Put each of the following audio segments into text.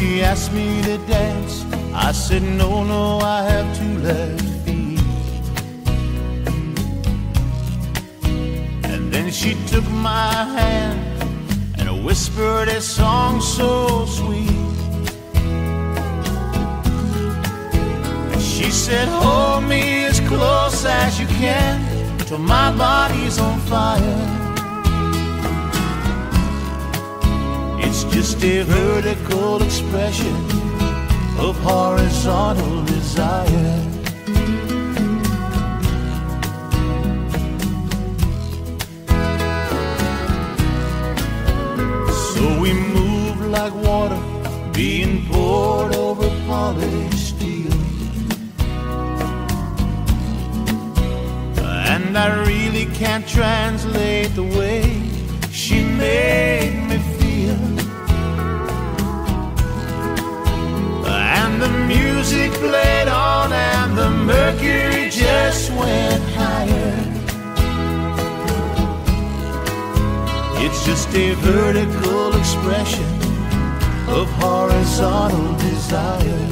she asked me to dance, I said, No, no, I have two left feet. And then she took my hand and whispered a song so sweet. And she said, Hold me as close as you can till my body's on fire. It's just a vertical expression of horizontal desire. So we move like water being poured over polished steel. And I really can't translate the way she made me The music played on, and the mercury just went higher. It's just a vertical expression of horizontal desire.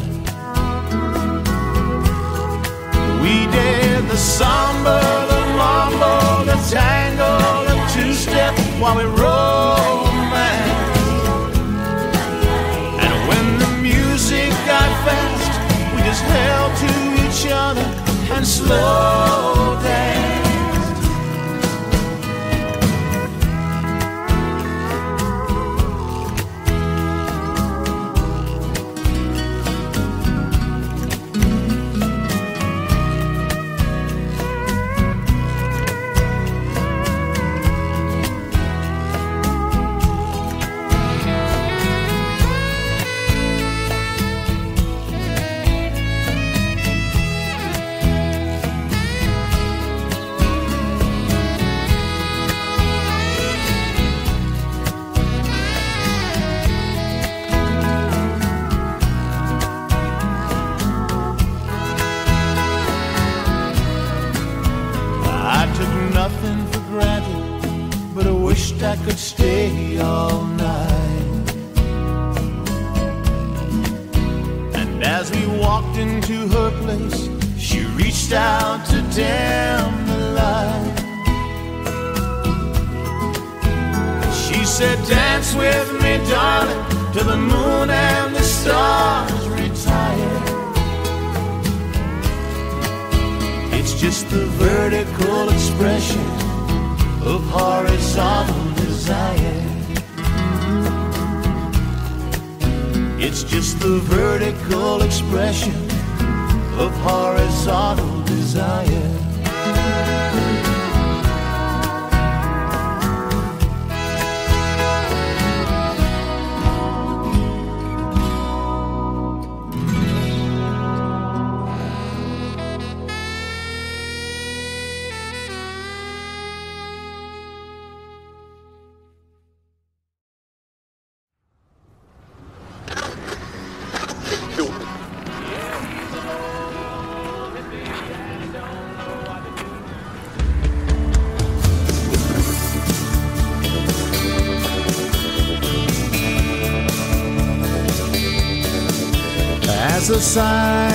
We did the samba, the mambo, the tango, the two-step while we romance. Fast, we just held to each other and slow danced.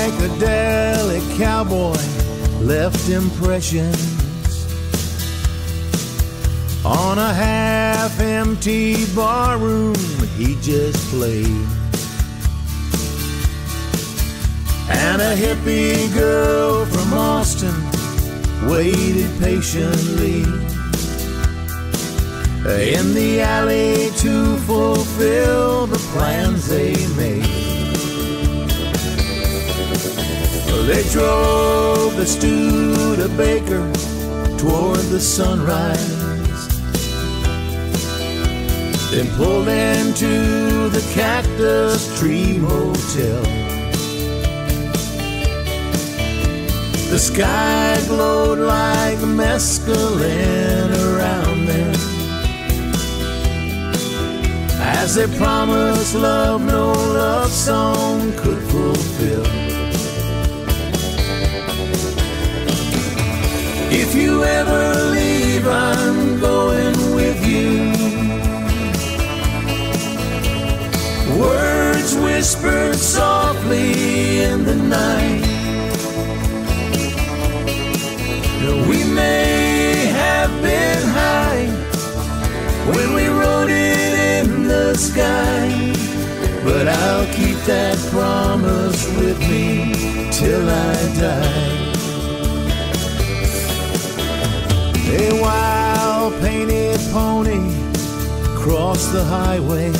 Psychedelic cowboy left impressions on a half empty barroom he just played. And a hippie girl from Austin waited patiently in the alley to fulfill the plans they made. They drove the Studebaker toward the sunrise. Then pulled into the Cactus Tree Motel. The sky glowed like mescaline around them. As they promised love no love song could fulfill. If you ever leave, I'm going with you. Words whispered softly in the night. We may have been high when we wrote it in the sky, but I'll keep that promise with me till I die. A wild painted pony crossed the highway.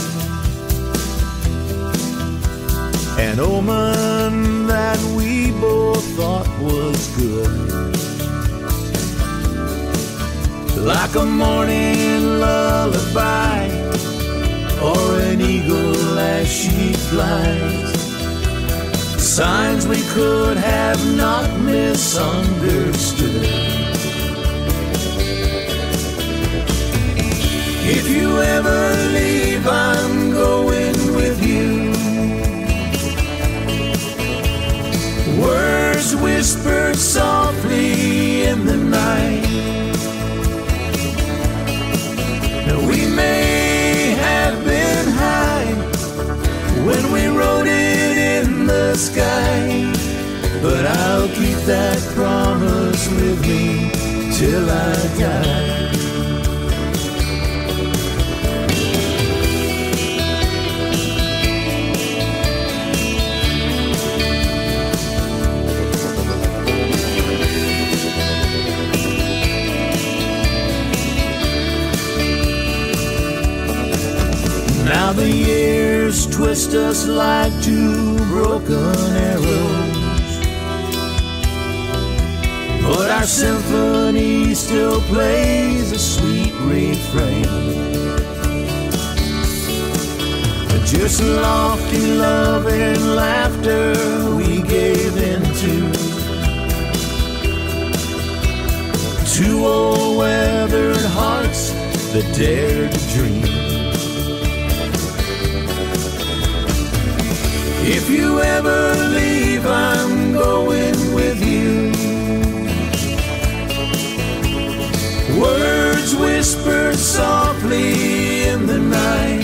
An omen that we both thought was good. Like a morning lullaby or an eagle as she flies. Signs we could have not misunderstood. If you ever leave, I'm going with you. Words whispered softly in the night. We may have been high when we wrote it in the sky, but I'll keep that promise with me till I die. Twist us like two broken arrows. But our symphony still plays a sweet refrain. Just lofty love and laughter we gave into. Two old weathered hearts that dared to dream. If you ever leave, I'm going with you. Words whispered softly in the night.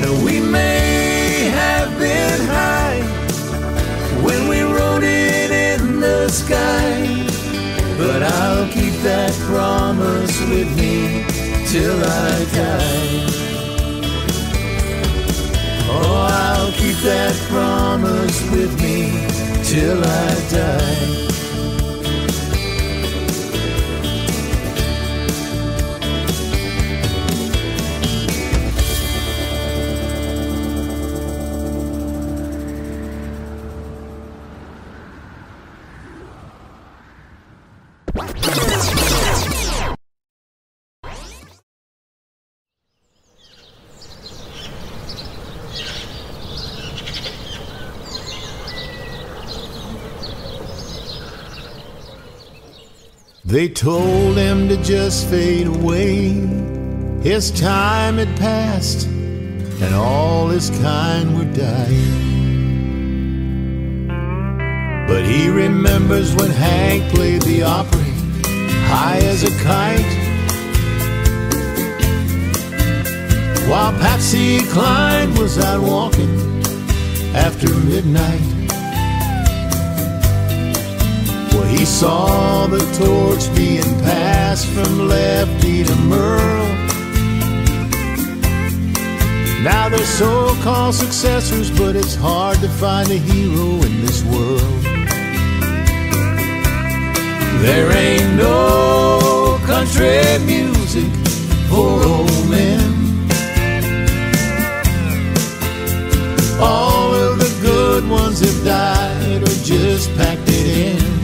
Now we may have been high when we wrote it in the sky, but I'll keep that promise with me till I die. Oh, I'll keep that promise with me till I die. They told him to just fade away. His time had passed, and all his kind were dying. But he remembers when Hank played the Opry, high as a kite. While Patsy Cline was out walking after midnight. Well, he saw the torch being passed from Lefty to Merle. Now they're so-called successors, but it's hard to find a hero in this world. There ain't no country music for old men. All of the good ones have died or just packed it in.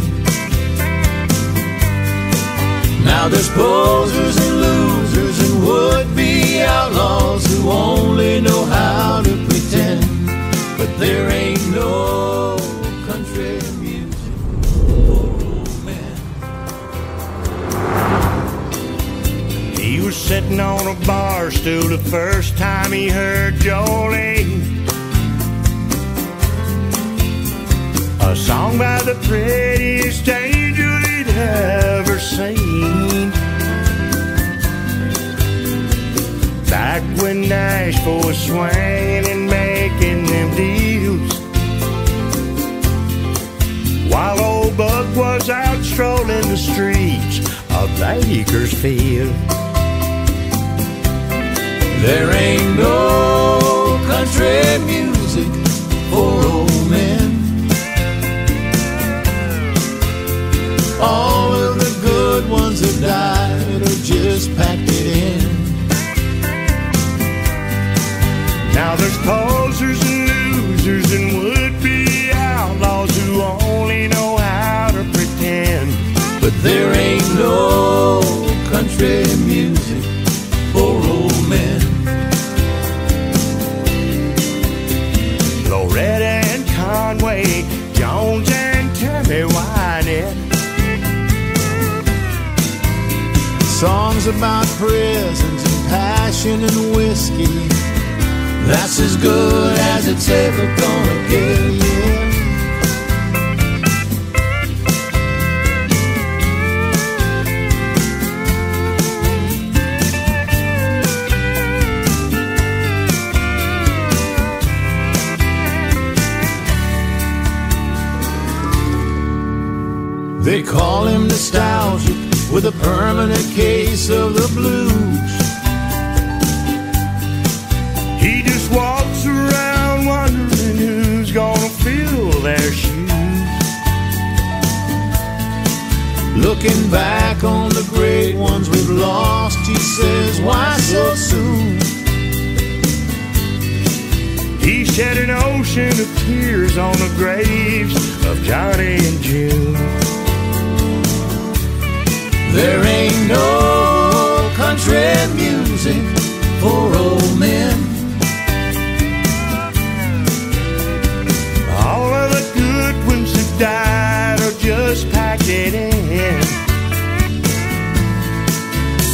Now there's posers and losers and would-be outlaws who only know how to pretend. But there ain't no country music for old men. He was sitting on a bar stool the first time he heard Jolene. A song by the prettiest angel he'd ever seen. Back when Nashville was swinging and making them deals. While old Buck was out strolling the streets of Bakersfield. There ain't no country music for old men. Good ones have died or just packed it in. Now there's About prisons and passion and whiskey. That's as good as it's ever gonna get, yeah. They call him nostalgic with a permanent case of the blues. He just walks around wondering who's gonna fill their shoes. Looking back on the great ones we've lost, he says, why so soon? He shed an ocean of tears on the graves of Johnny and June. There ain't no country music for old men. All of the good ones have died or just packed it in.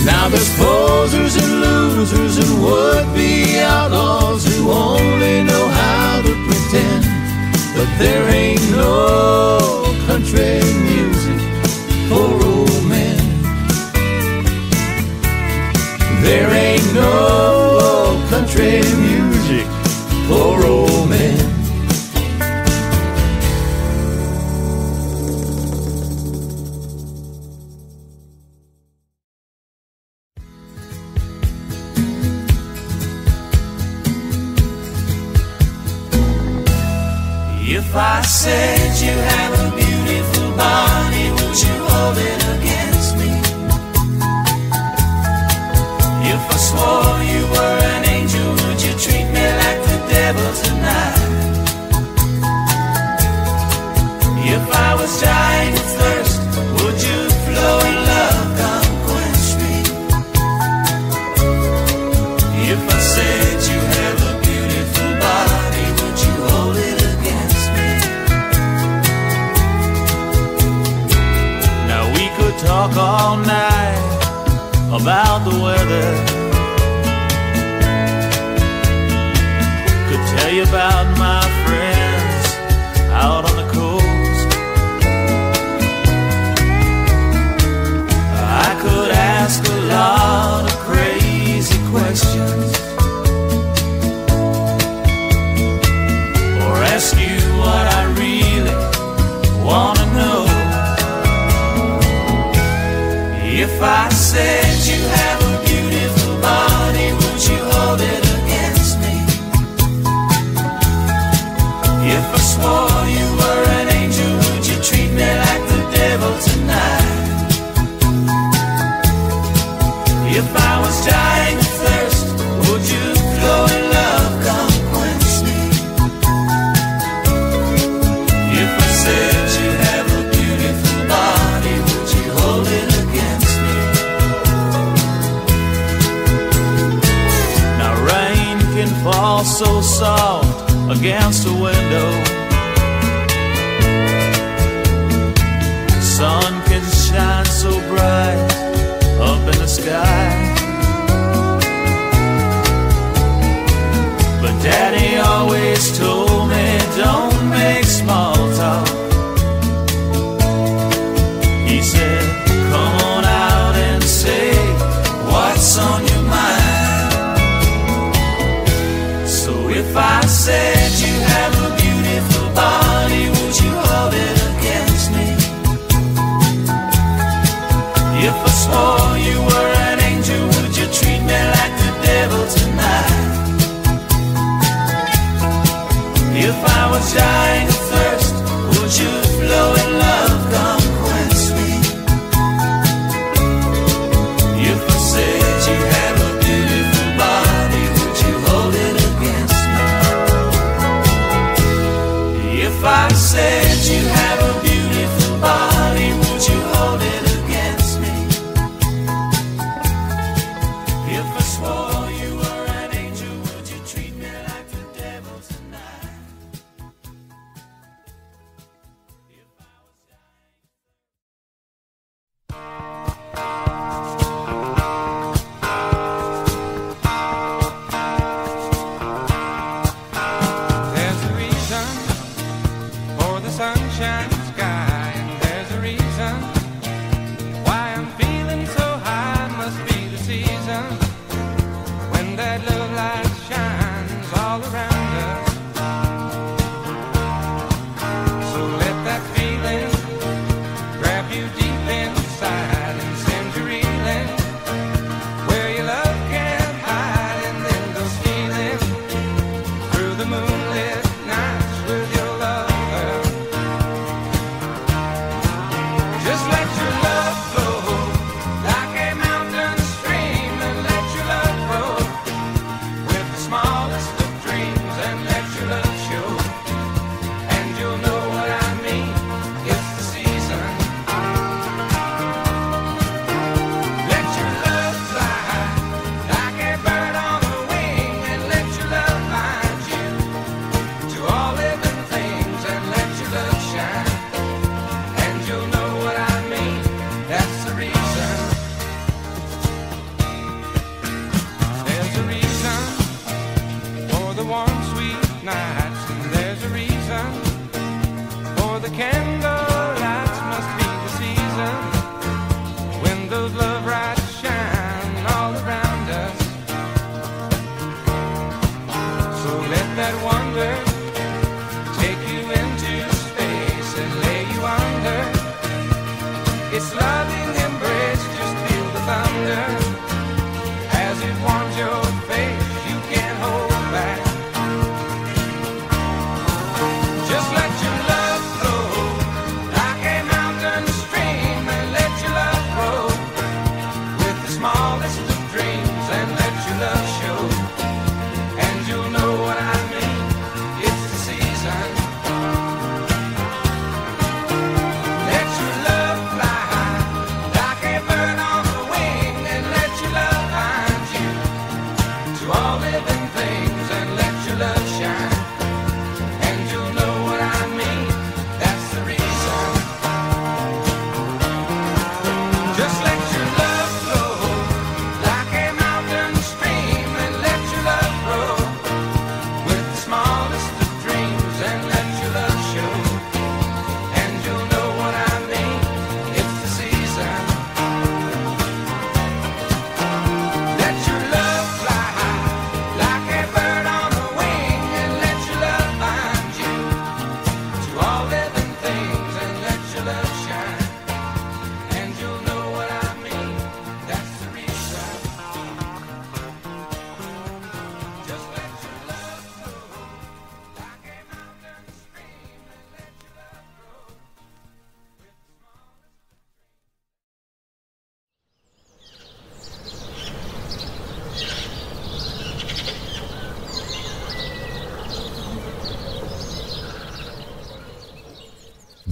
Now there's posers and losers and would-be outlaws who only know how to pretend. But there ain't no country music There ain't no country music for old men. If I said you have a beautiful body, against a window. Sun can shine so bright up in the sky. But Daddy always told me don't season when that love light things and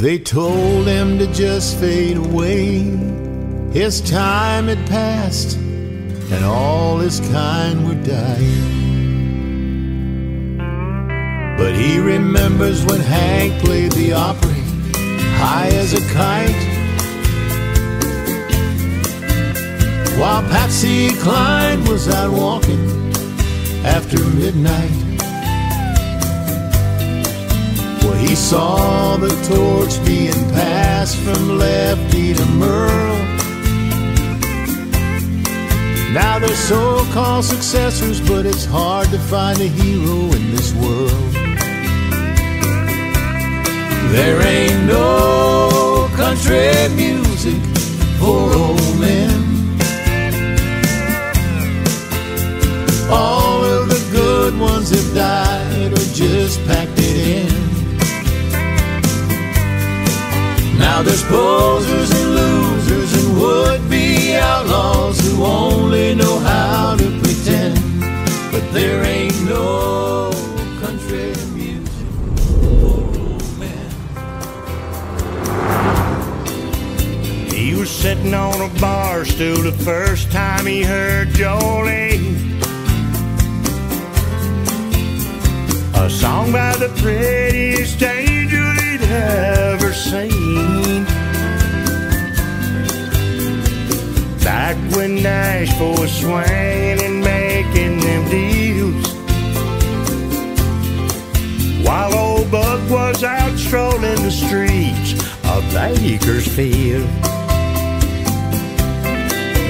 They told him to just fade away. His time had passed, and all his kind were dying. But he remembers when Hank played the Opry, high as a kite. While Patsy Cline was out walking after midnight. He saw the torch being passed from Lefty to Merle. Now they're so-called successors, but it's hard to find a hero in this world. There ain't no country music for old men. All of the good ones have died or just packed Now there's posers and losers and would-be outlaws who only know how to pretend, but there ain't no country music for old men. He was sitting on a bar stool the first time he heard Jolene. A song by the prettiest angel he'd ever seen. Back when Nashville was swinging and making them deals. While old Buck was out strolling the streets of Bakersfield.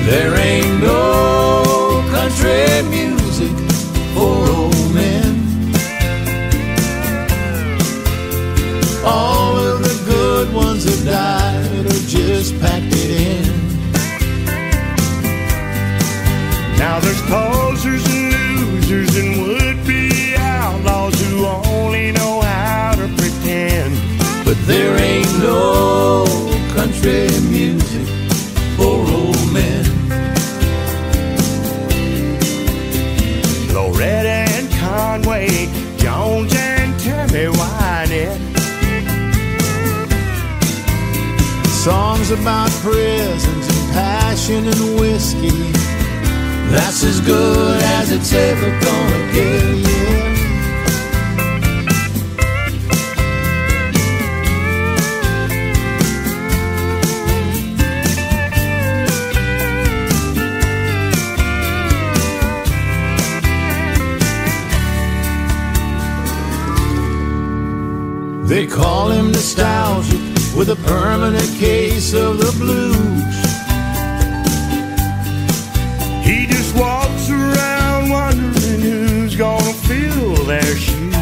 There ain't no country music for old men. All of the good ones have died or just packed Now there's posers and losers and would-be outlaws who only know how to pretend. But there ain't no country music for old men. Loretta and Conway, Jones and Tammy Wynette. Songs about prisons and passion and whiskey. That's as good as it's ever gonna get, yeah. They call him nostalgic with a permanent case of the blues. Their shoes.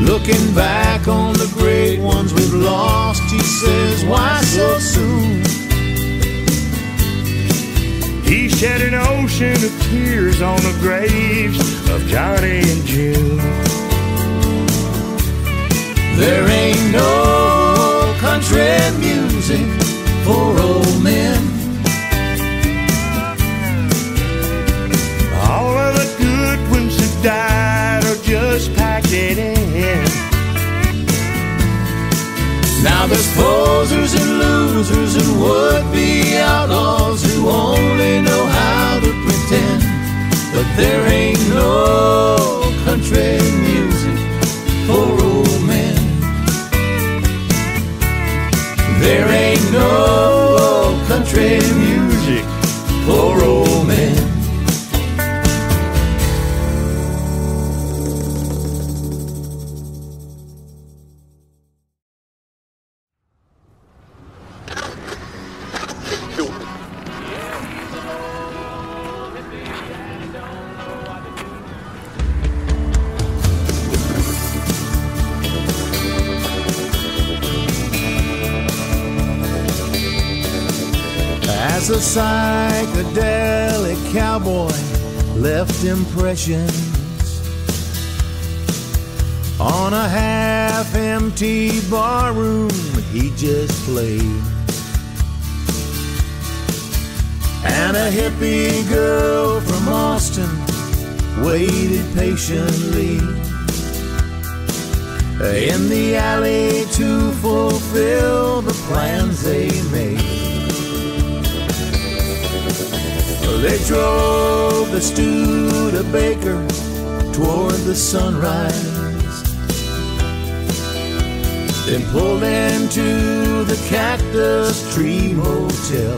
Looking back on the great ones we've lost, he says, why so soon? He shed an ocean of tears on the graves of Johnny and June. There ain't no country music for old men. Died or just packed it in. Now there's posers and losers and would-be outlaws who only know how to pretend. But there ain't no country music for old men. There ain't no country music for old impressions on a half empty barroom he just played. And a hippie girl from Austin waited patiently in the alley to fulfill the plans they made. They drove the Studebaker toward the sunrise. Then pulled into the Cactus Tree Motel.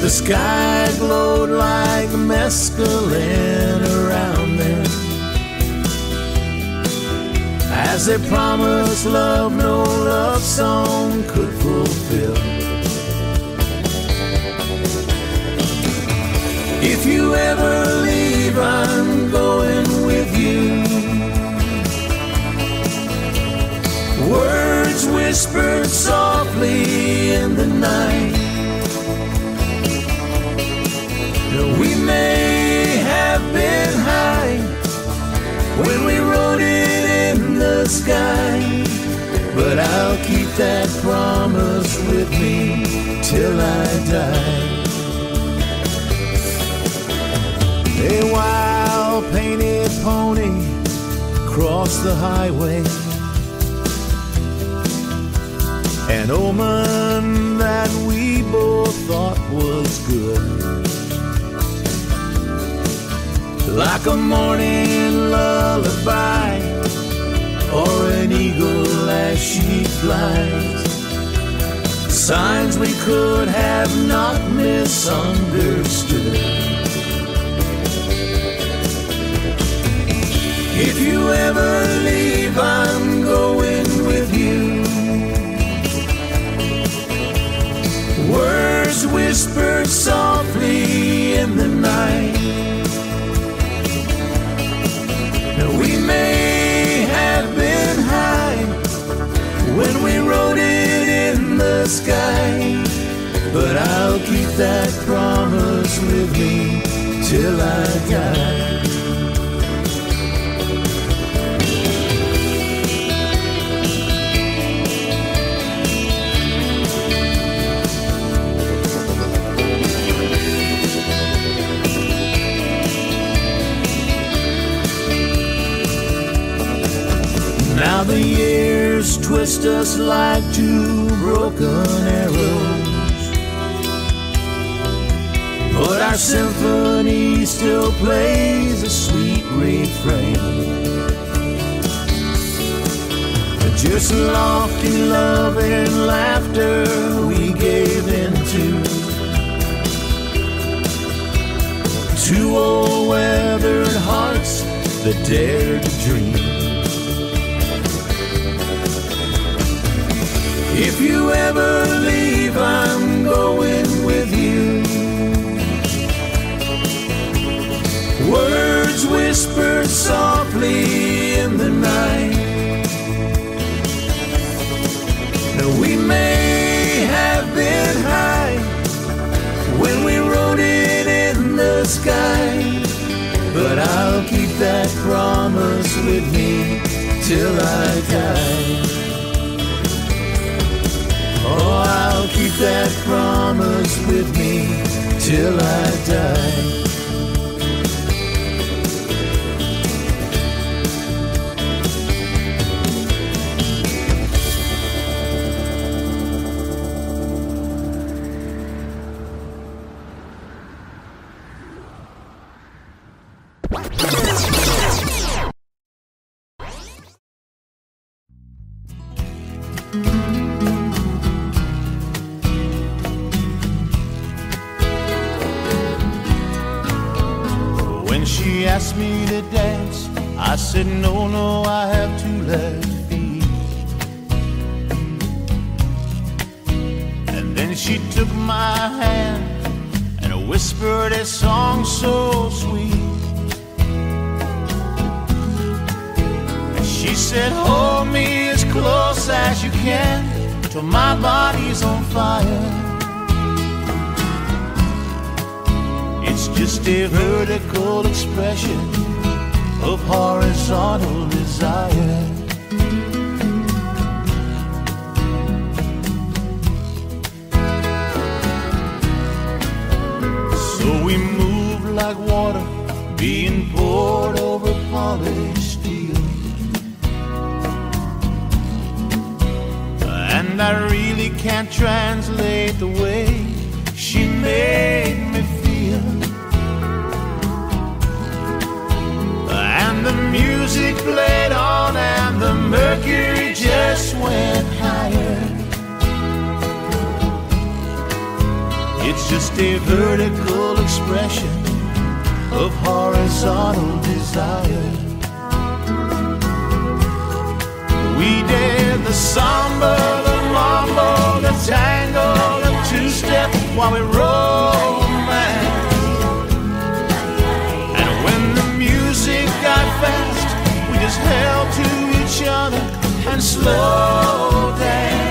The sky glowed like mescaline around them. As they promised love no love song could fulfill. If you ever leave, I'm going with you. Words whispered softly in the night. We may have been high when we rode in the sky. But I'll keep that promise with me till I die. A wild painted pony crossed the highway. An omen that we both thought was good. Like a morning lullaby or an eagle as she flies. Signs we could have not misunderstood. If you ever leave, I'm going with you. Words whispered softly in the night. We may have been high when we wrote it in the sky, but I'll keep that promise with me till I die. The years twist us like two broken arrows. But our symphony still plays a sweet refrain. Just lofty love and laughter we gave into. Two old weathered hearts that dared to dream. If you ever leave, I'm going with you. Words whispered softly in the night. Now we may have been high when we wrote it in the sky, but I'll keep that promise with me till I die. Keep that promise with me till I die. She asked me to dance, I said, No, no, I have two left feet. And then she took my hand and whispered a song so sweet. And she said, Hold me as close as you can till my body's on fire. It's just a vertical expression of horizontal desire. So we move like water being poured over polished steel. And I really can't translate the way she made music played on, and the mercury just went higher. It's just a vertical expression of horizontal desire. We did the samba, the mambo, the tango, the two-step while we romance. We held to each other and slow danced.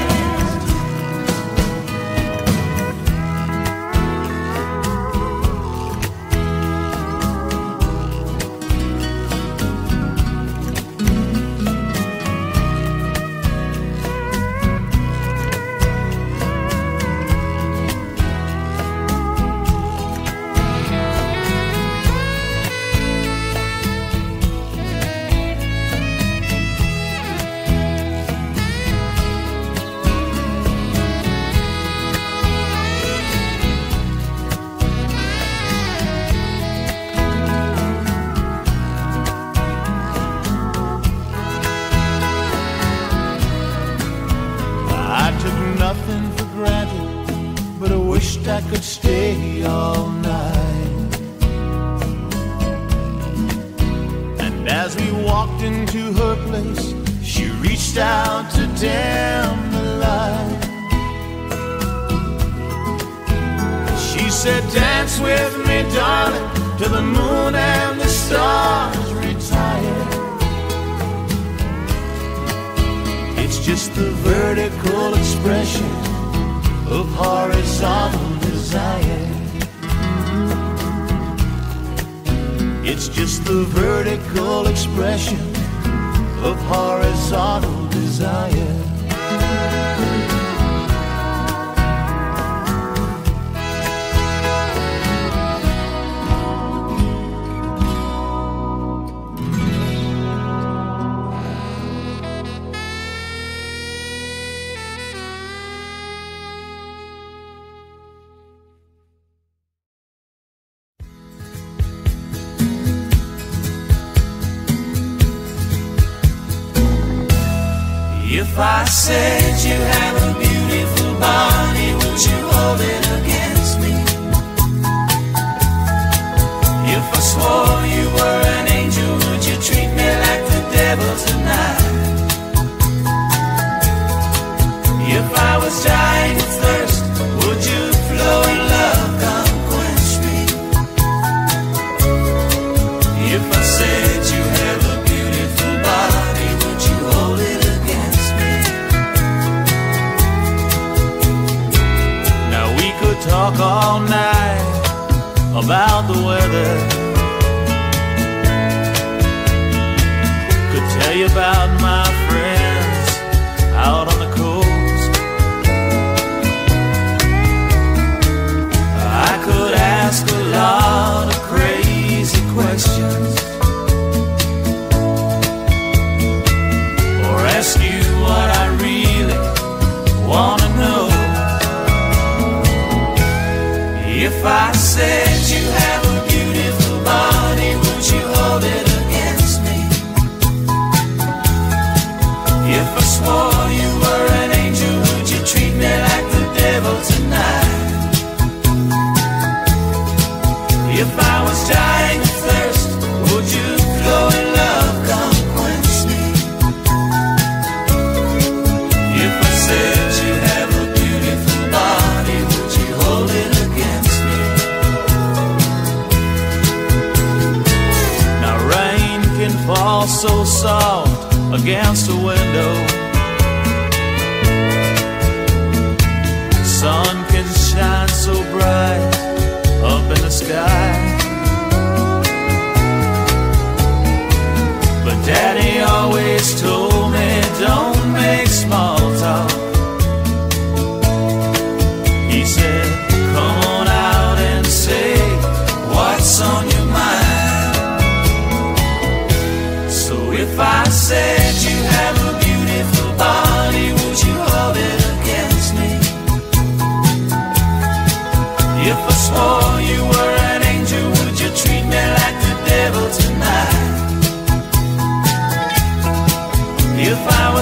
All night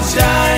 If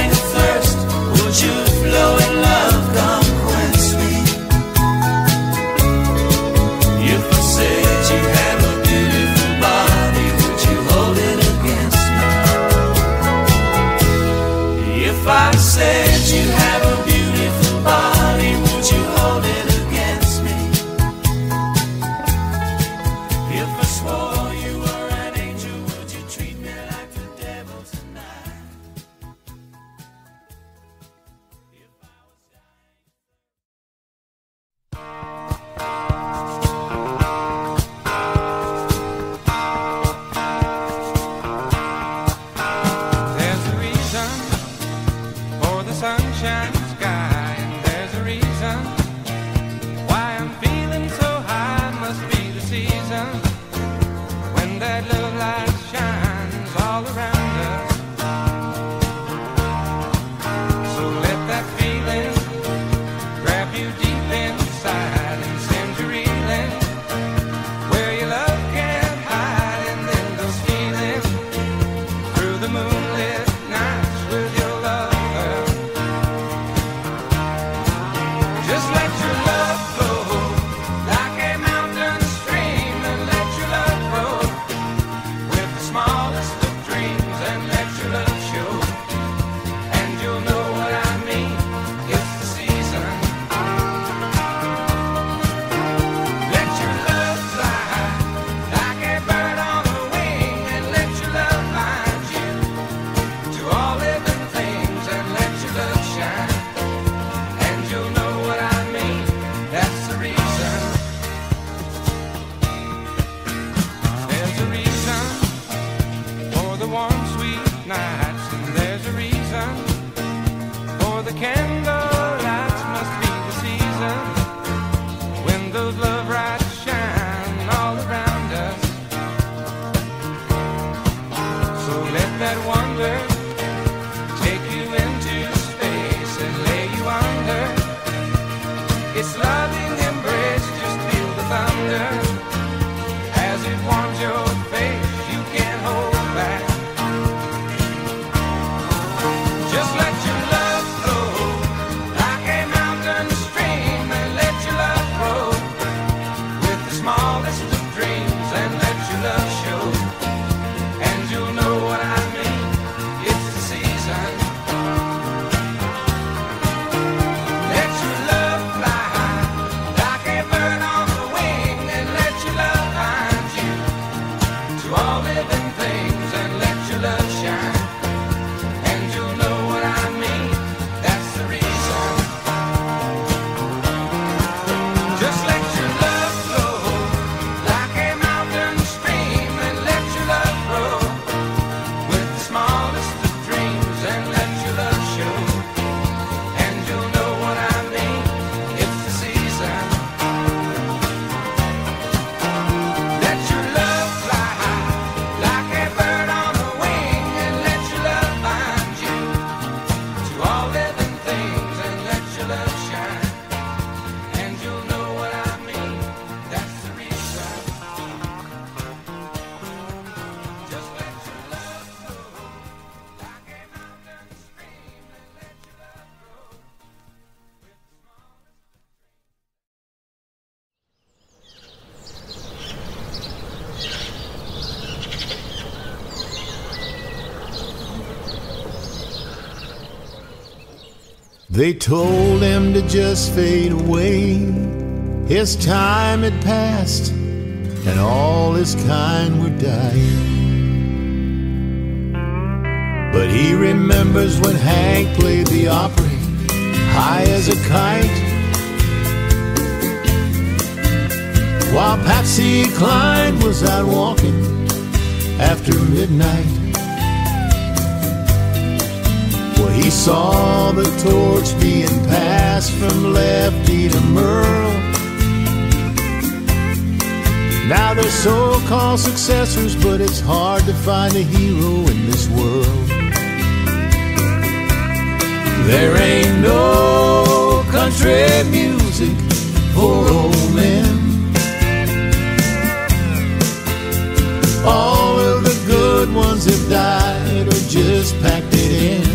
the candle They told him to just fade away. His time had passed, and all his kind were dying. But he remembers when Hank played the Opry, high as a kite. While Patsy Cline was out walking after midnight. Saw the torch being passed from Lefty to Merle. Now they're so-called successors, but it's hard to find a hero in this world. There ain't no country music for old men. All of the good ones have died or just packed it in.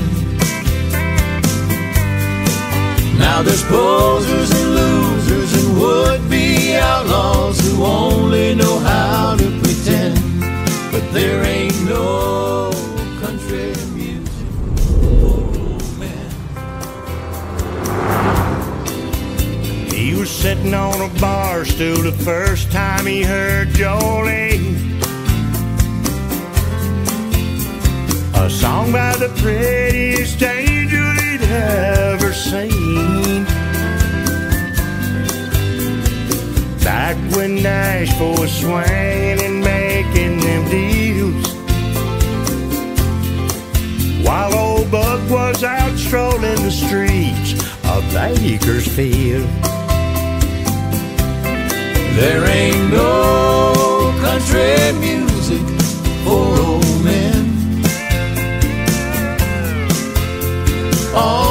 Now there's posers and losers and would-be outlaws who only know how to pretend. But there ain't no country music for old men. He was sitting on a bar stool the first time he heard Jolene. A song by the prettiest angel he'd ever seen. Back when Nashville was swinging and making them deals. While old Buck was out strolling the streets of Bakersfield. There ain't no country music for old men. All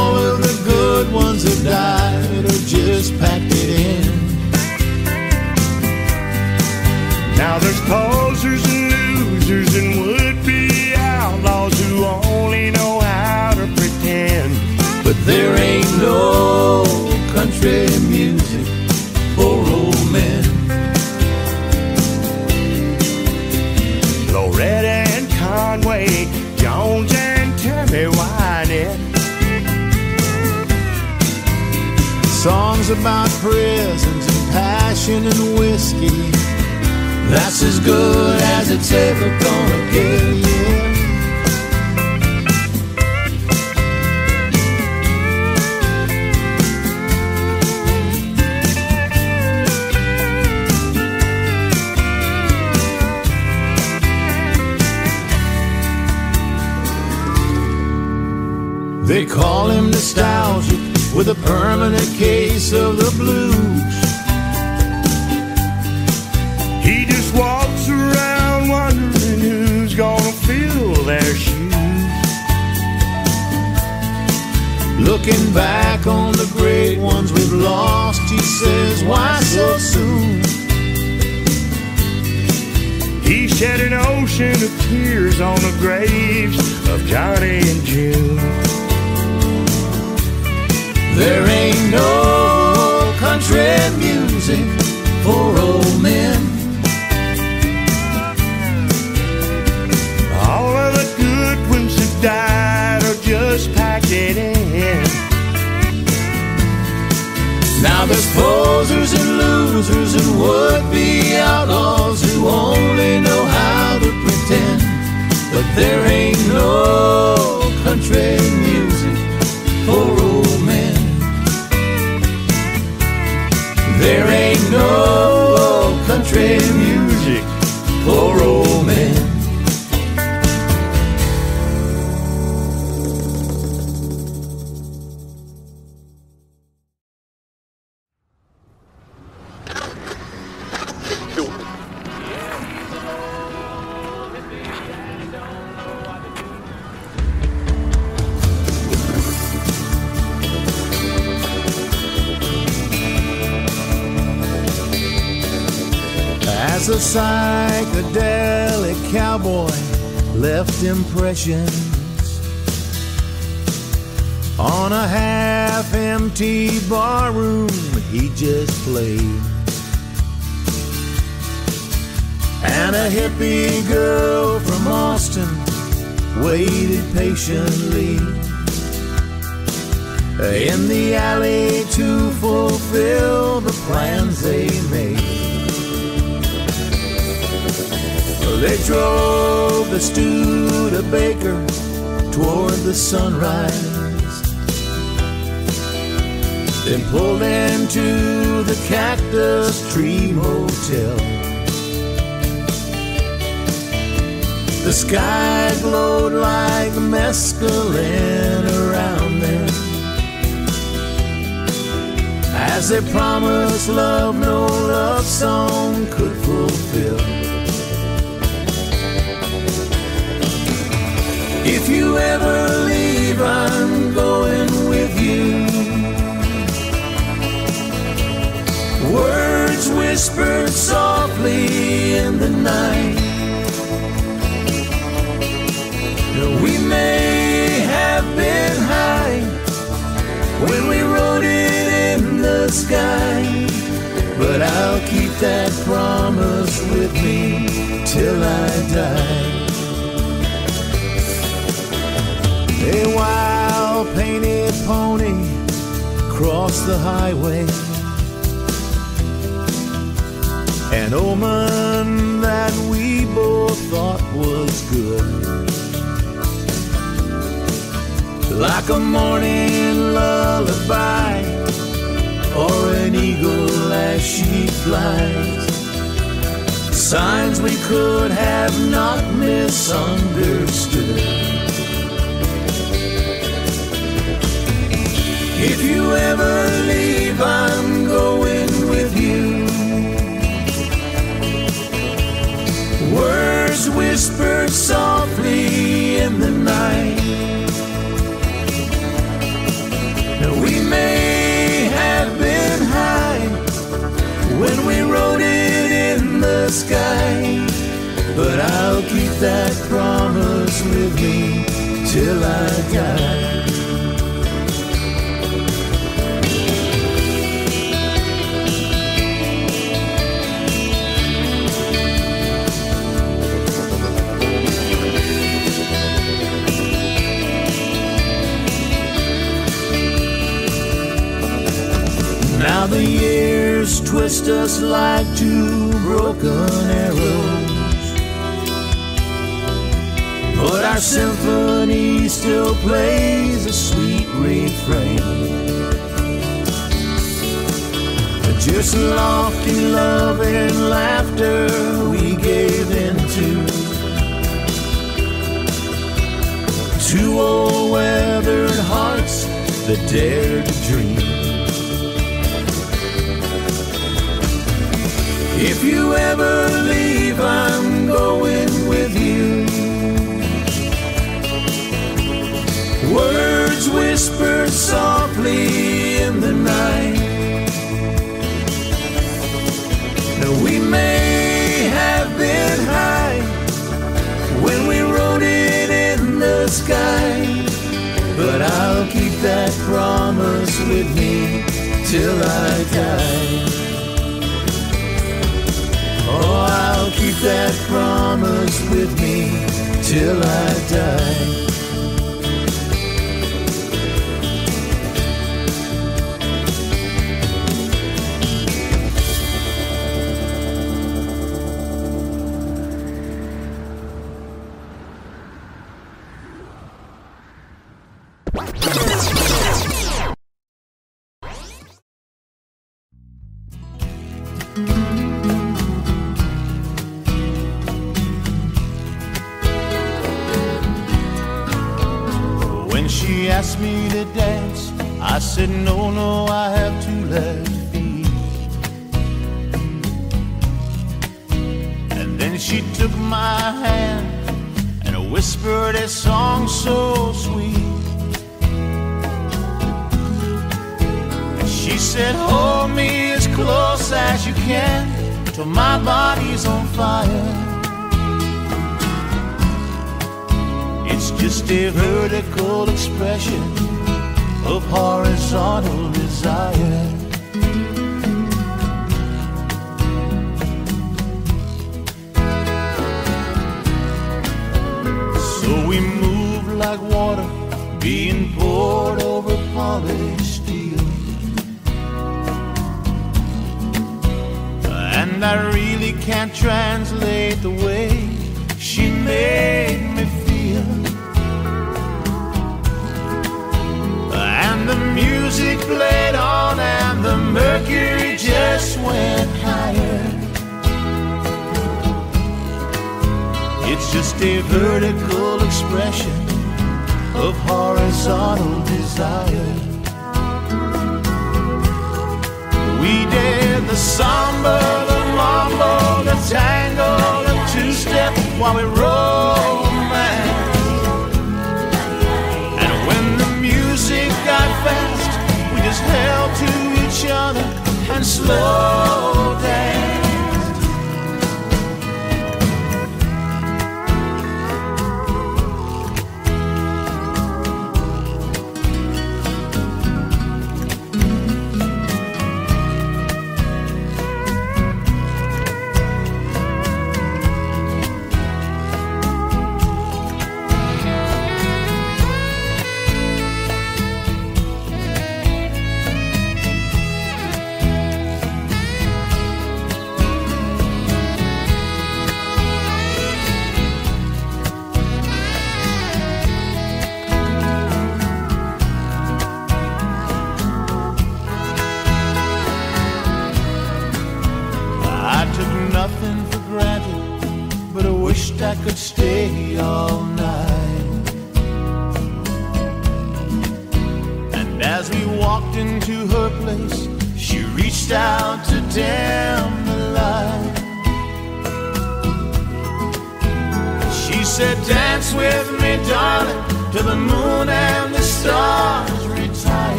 ones have died or just packed it in. About prisons and passion and whiskey. That's as good as it's ever gonna get, yeah. They call him nostalgic with a permanent case of the blues. He just walks around wondering who's gonna fill their shoes. Looking back on the great ones we've lost, he says, why so soon? He shed an ocean of tears on the graves of Johnny and June. There ain't no country music for old men. All of the good ones have died or just packed it in. Now there's posers and losers and would-be outlaws who only know how to pretend. But there ain't no country music for old There ain't no country impressions on a half empty barroom he just played. And a hippie girl from Austin waited patiently in the alley to fulfill the plans they made. They drove the Studebaker toward the sunrise. Then pulled into the Cactus Tree Motel. The sky glowed like mescaline around them. As they promised love no love song could fulfill. If you ever leave, I'm going with you. Words whispered softly in the night. We may have been high when we wrote it in the sky, but I'll keep that promise with me till I die. Painted pony crossed the highway. An omen that we both thought was good. Like a morning lullaby or an eagle as she flies. Signs we could have not misunderstood. If you ever leave, I'm going with you. Words whispered softly in the night. We may have been high when we wrote it in the sky, but I'll keep that promise with me till I die. The years twist us like two broken arrows. But our symphony still plays a sweet refrain. Just lofty love and laughter we gave into. Two old weathered hearts that dared to dream. If you ever leave, I'm going with you. Words whispered softly in the night. Now we may have been high when we wrote it in the sky, but I'll keep that promise with me till I die. Keep that promise with me till I die. Vertical expression just a vertical expression of horizontal desire. We did the samba, the mambo, the tango, the two-step while we romance. And when the music got fast, we just held to each other and slow danced.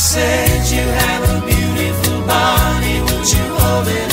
Said you have a beautiful body, would you hold it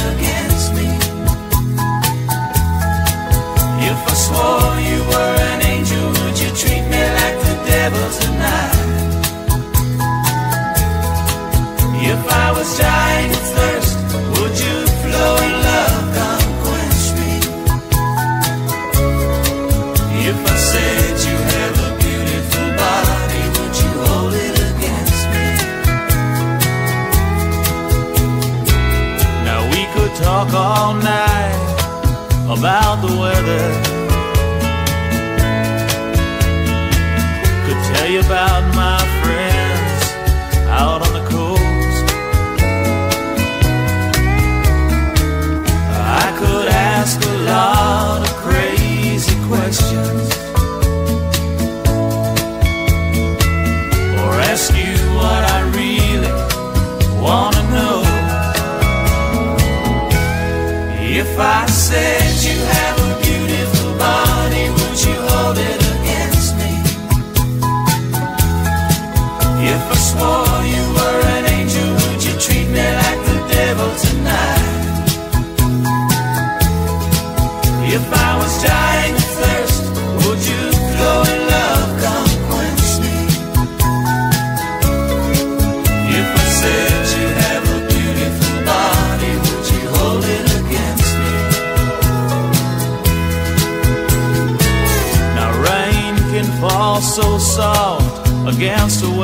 against a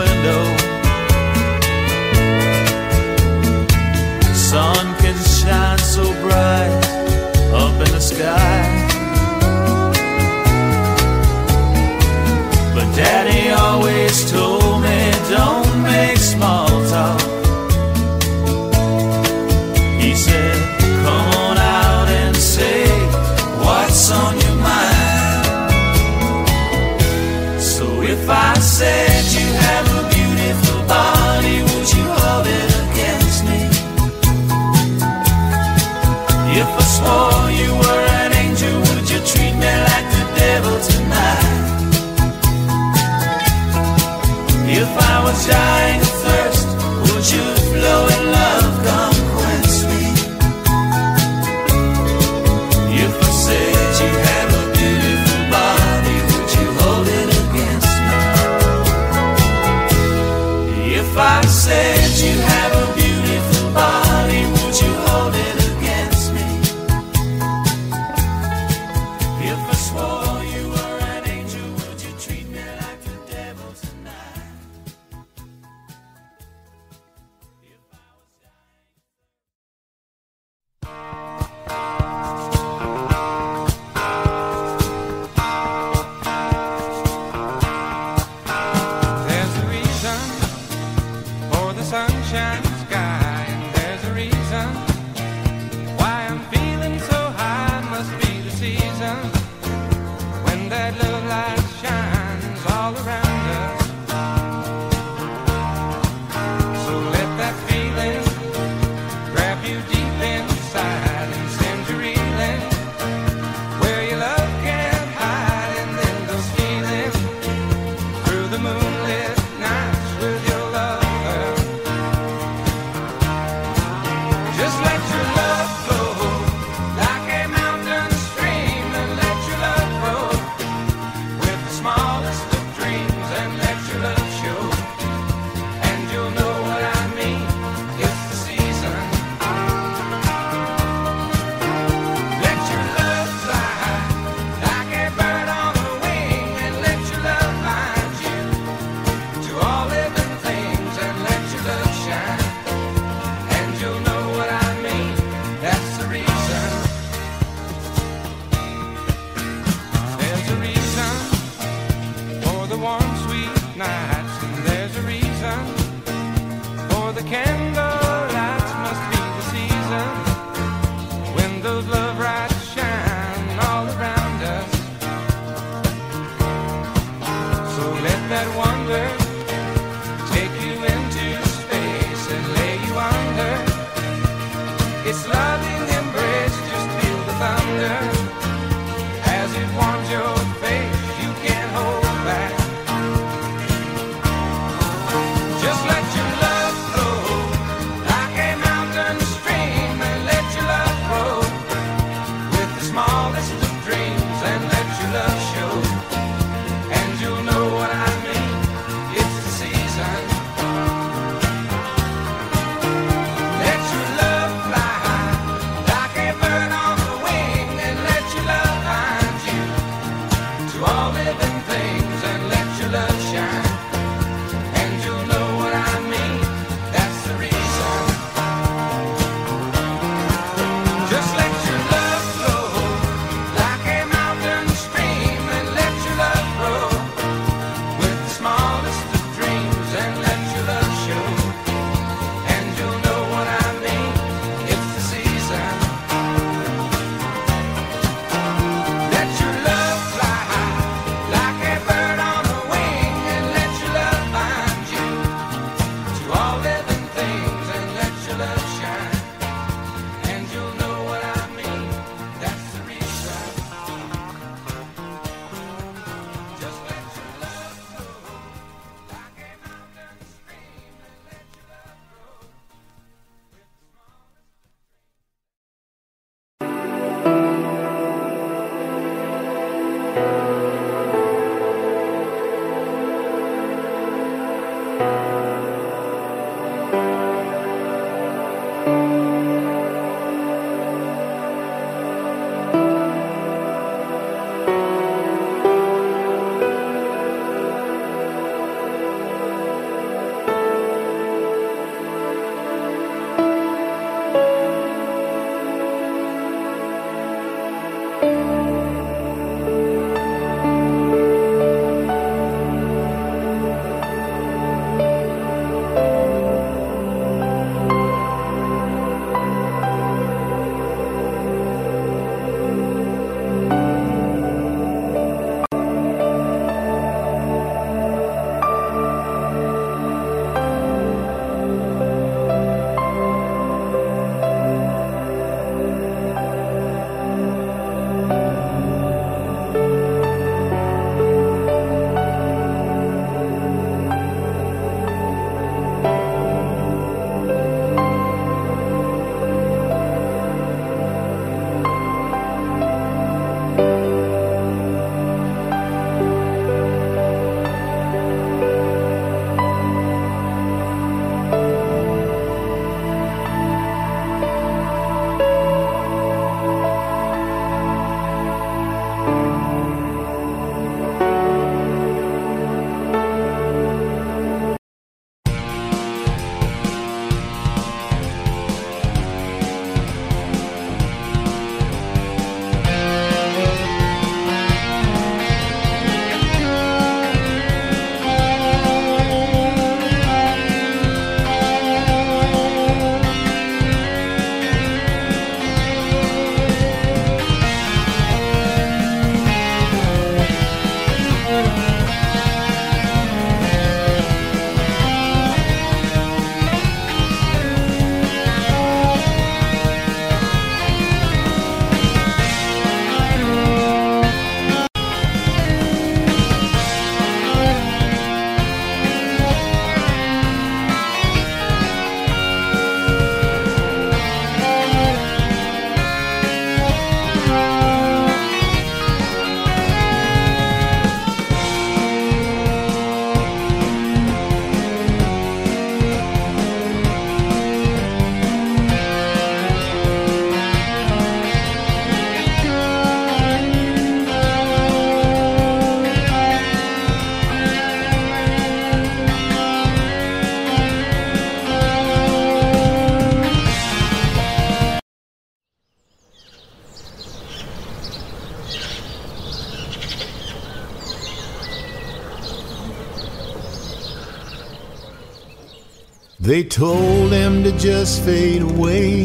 They told him to just fade away.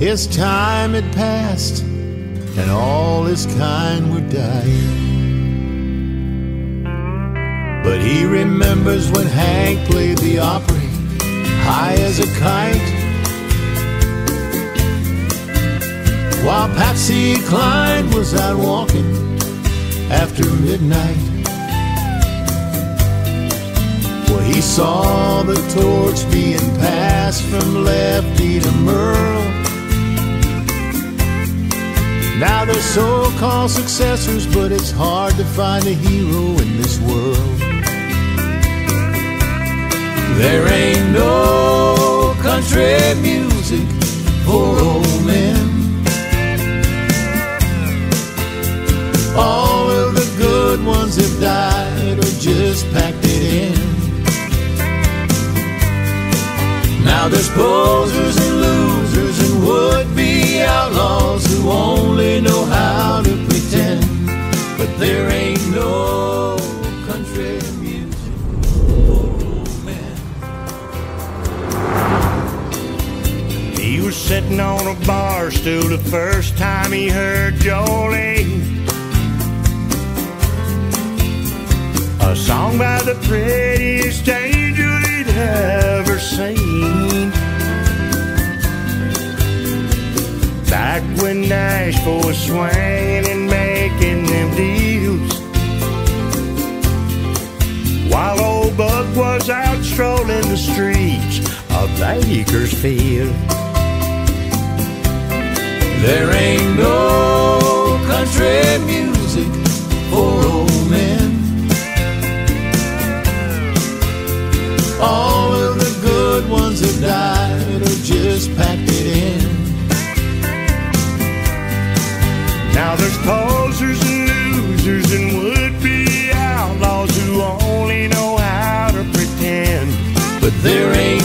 His time had passed, and all his kind were dying. But he remembers when Hank played the Opry, high as a kite. While Patsy Cline was out walking after midnight. Well, he saw the torch being passed from Lefty to Merle. Now they're so-called successors, but it's hard to find a hero in this world. There ain't no country music for old men. All of the good ones have died or just packed it in. Now there's posers and losers and would-be outlaws who only know how to pretend. But there ain't no country music for old men. He was sitting on a bar stool the first time he heard Jolene. A song by the prettiest angel ever seen. Back when Nashville was swinging and making them deals, while old Buck was out strolling the streets of Bakersfield. There ain't no country music for old men. All who died or just packed it in. Now there's posers and losers and would-be outlaws who only know how to pretend, but there ain't